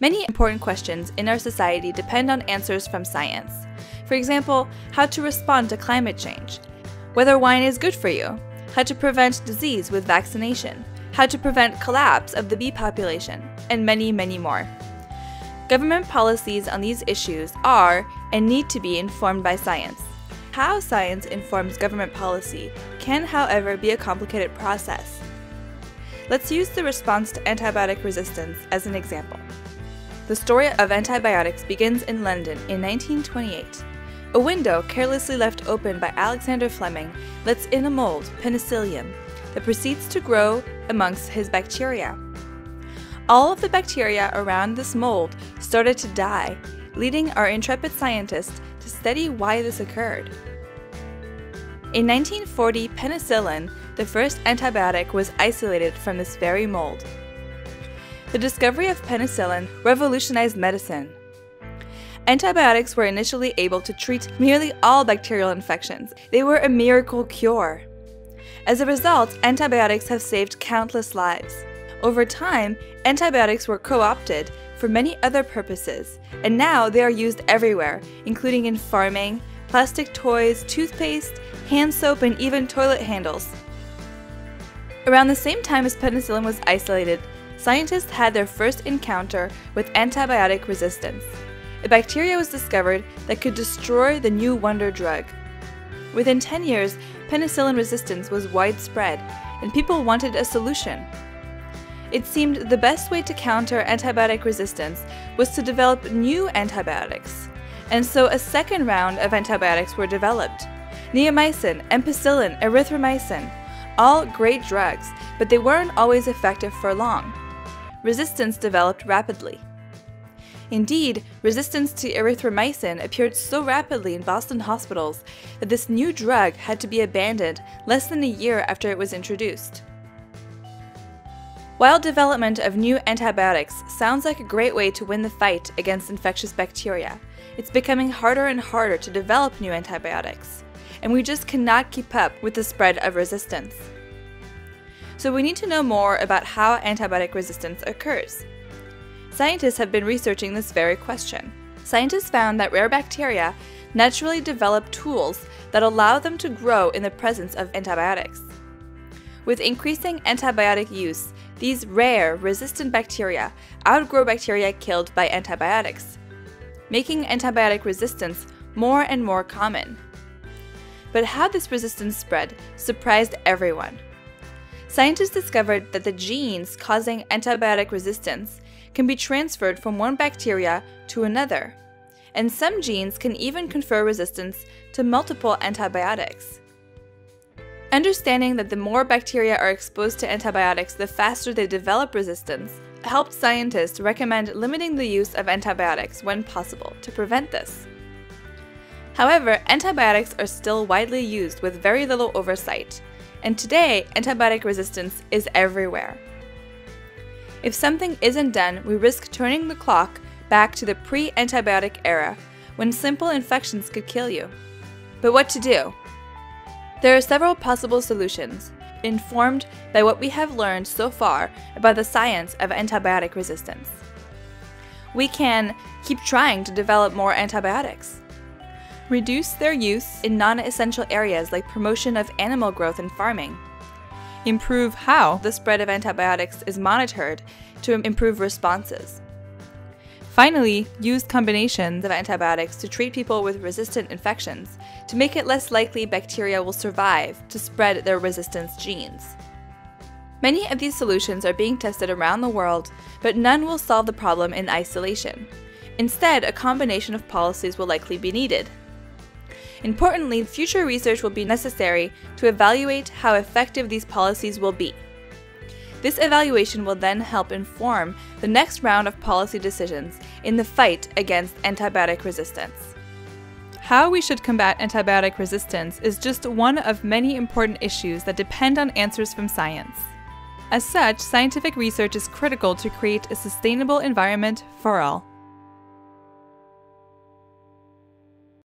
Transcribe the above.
Many important questions in our society depend on answers from science. For example, how to respond to climate change, whether wine is good for you, how to prevent disease with vaccination, how to prevent collapse of the bee population, and many, many more. Government policies on these issues are and need to be informed by science. How science informs government policy can, however, be a complicated process. Let's use the response to antibiotic resistance as an example. The story of antibiotics begins in London in 1928. A window carelessly left open by Alexander Fleming lets in a mold, Penicillium, that proceeds to grow amongst his bacteria. All of the bacteria around this mold started to die, leading our intrepid scientists to study why this occurred. In 1940, penicillin, the first antibiotic, was isolated from this very mold. The discovery of penicillin revolutionized medicine. Antibiotics were initially able to treat nearly all bacterial infections. They were a miracle cure. As a result, antibiotics have saved countless lives. Over time, antibiotics were co opted for many other purposes, and now they are used everywhere, including in farming, plastic toys, toothpaste, hand soap, and even toilet handles. Around the same time as penicillin was isolated, scientists had their first encounter with antibiotic resistance. A bacteria was discovered that could destroy the new wonder drug. Within 10 years, penicillin resistance was widespread, and people wanted a solution. It seemed the best way to counter antibiotic resistance was to develop new antibiotics, and so a second round of antibiotics were developed. Neomycin, ampicillin, erythromycin, all great drugs, but they weren't always effective for long resistance developed rapidly. Indeed, resistance to erythromycin appeared so rapidly in Boston hospitals that this new drug had to be abandoned less than a year after it was introduced. While development of new antibiotics sounds like a great way to win the fight against infectious bacteria, it's becoming harder and harder to develop new antibiotics, and we just cannot keep up with the spread of resistance so we need to know more about how antibiotic resistance occurs. Scientists have been researching this very question. Scientists found that rare bacteria naturally develop tools that allow them to grow in the presence of antibiotics. With increasing antibiotic use, these rare, resistant bacteria outgrow bacteria killed by antibiotics, making antibiotic resistance more and more common. But how this resistance spread surprised everyone scientists discovered that the genes causing antibiotic resistance can be transferred from one bacteria to another, and some genes can even confer resistance to multiple antibiotics. Understanding that the more bacteria are exposed to antibiotics, the faster they develop resistance, helped scientists recommend limiting the use of antibiotics when possible to prevent this. However, antibiotics are still widely used with very little oversight, and today, antibiotic resistance is everywhere. If something isn't done, we risk turning the clock back to the pre antibiotic era when simple infections could kill you. But what to do? There are several possible solutions, informed by what we have learned so far about the science of antibiotic resistance. We can keep trying to develop more antibiotics reduce their use in non-essential areas like promotion of animal growth and farming, improve how the spread of antibiotics is monitored to improve responses. Finally, use combinations of antibiotics to treat people with resistant infections to make it less likely bacteria will survive to spread their resistance genes. Many of these solutions are being tested around the world, but none will solve the problem in isolation. Instead, a combination of policies will likely be needed. Importantly, future research will be necessary to evaluate how effective these policies will be. This evaluation will then help inform the next round of policy decisions in the fight against antibiotic resistance. How we should combat antibiotic resistance is just one of many important issues that depend on answers from science. As such, scientific research is critical to create a sustainable environment for all.